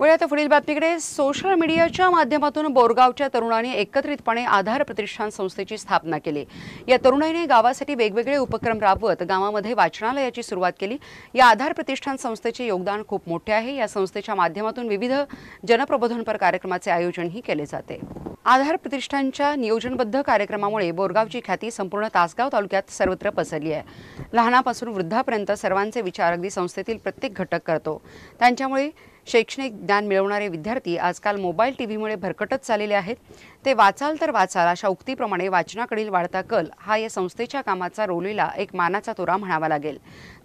वळूया आता पुढील बातमीकडे सोशल मीडियाच्या माध्यमातून बोरगावच्या तरुणांनी एकत्रितपणे आधार प्रतिष्ठान संस्थेची स्थापना केली. या तरुणाईने गावासाठी वेगवेगळे उपक्रम राबवत गावामध्ये वाचनालयाची सुरुवात केली. या आधार प्रतिष्ठान संस्थेचे योगदान खूप मोठे आहे. या संस्थेच्या माध्यमातून विविध जनप्रबोधनपर कार्यक्रमाचे आयोजनही केले जाते. आधार प्रतिष्ठानच्या नियोजनबद्ध कार्यक्रमामुळे बोरगावची ख्याती संपूर्ण तासगाव तालुक्यात सर्वत्र पसरली आहे. लहानापासून वृद्धापर्यंत सर्वांचे विचार अगदी संस्थेतील प्रत्येक घटक करतो. त्यांच्यामुळे शैक्षणिक ज्ञान मिळवणारे विद्यार्थी आजकाल मोबाईल टी व्हीमुळे भरकटत चाललेले आहेत. ते वाचाल तर वाचाल अशा उक्तीप्रमाणे वाचनाकडील वाढता कल हा या संस्थेच्या कामाचा रोवलेला एक मानाचा तोरा म्हणावा लागेल.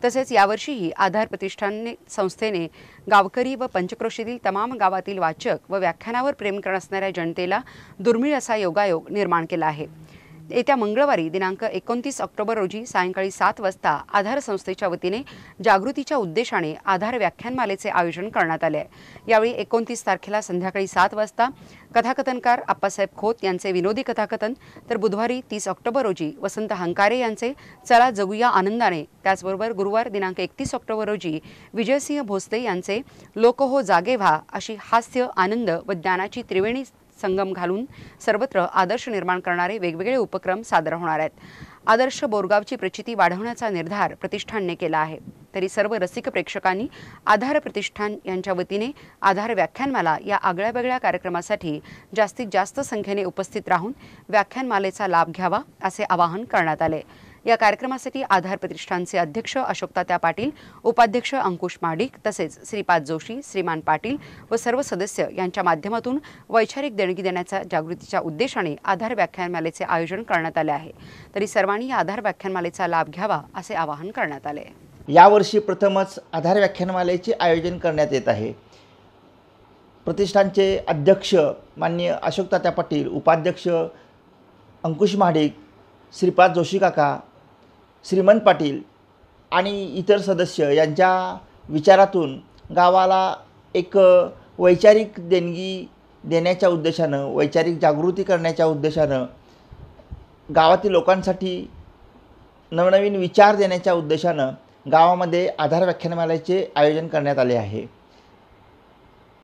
तसेच यावर्षीही आधार प्रतिष्ठानने संस्थेने गावकरी व पंचक्रोशीतील तमाम गावातील वाचक व व्याख्यानावर प्रेम करणाऱ्या जनतेला दुर्मिळ असा योगायोग निर्माण केला आहे. येत्या मंगळवारी दिनांक एकोणतीस ऑक्टोबर रोजी सायंकाळी सात वाजता आधार संस्थेच्या वतीने जागृतीच्या उद्देशाने आधार व्याख्यानमालेचे आयोजन करण्यात आले आहे. यावेळी एकोणतीस तारखेला संध्याकाळी सात वाजता कथाकथनकार आप्पासाहेब खोत यांचे विनोदी कथाकथन तर बुधवारी तीस ऑक्टोबर रोजी वसंत हंकारे यांचे चला जगूया आनंदाने त्याचबरोबर गुरुवार दिनांक एकतीस ऑक्टोबर रोजी विजयसिंह भोसले यांचे लोक हो जागे व्हा अशी हास्य आनंद व ज्ञानाची त्रिवेणी संगम घालून सर्वत्र आदर्श निर्माण करणारे वेगवेगळे उपक्रम सादर होणार आहेत. आदर्श बोरगावची प्रचिती वाढवण्याचा निर्धार प्रतिष्ठानने केला आहे. तरी सर्व रसिक प्रेक्षकांनी आधार प्रतिष्ठान यांच्या वतीने आधार व्याख्यानमाला या आगळ्या वेगळ्या कार्यक्रमासाठी जास्तीत जास्त संख्येने उपस्थित राहून व्याख्यानमालेचा लाभ घ्यावा असे आवाहन करण्यात आले. या कार्यक्रमासाठी आधार प्रतिष्ठानचे अध्यक्ष अशोक तात्या पाटील उपाध्यक्ष अंकुश माडिक तसेच श्रीपाद जोशी श्रीमान पाटील व सर्व सदस्य यांच्या माध्यमातून वैचारिक देणगी देण्याच्या जागृतीच्या उद्देशाने आधार व्याख्यानमालेचे आयोजन करण्यात आले आहे. तरी सर्वांनी या आधार व्याख्यानमालेचा लाभ घ्यावा असे आवाहन करण्यात आले. यावर्षी प्रथमच आधार व्याख्यानमालेचे आयोजन करण्यात येत आहे. प्रतिष्ठानचे अध्यक्ष माननीय अशोक तात्या पाटील उपाध्यक्ष अंकुश महाडिक श्रीपाद जोशी काका श्रीमंत पाटील आणि इतर सदस्य यांच्या विचारातून गावाला एक वैचारिक देणगी देण्याच्या उद्देशानं वैचारिक जागृती करण्याच्या उद्देशानं गावातील लोकांसाठी नवनवीन विचार देण्याच्या उद्देशानं गावामध्ये आधार व्याख्यानमालेचे आयोजन करण्यात आले आहे.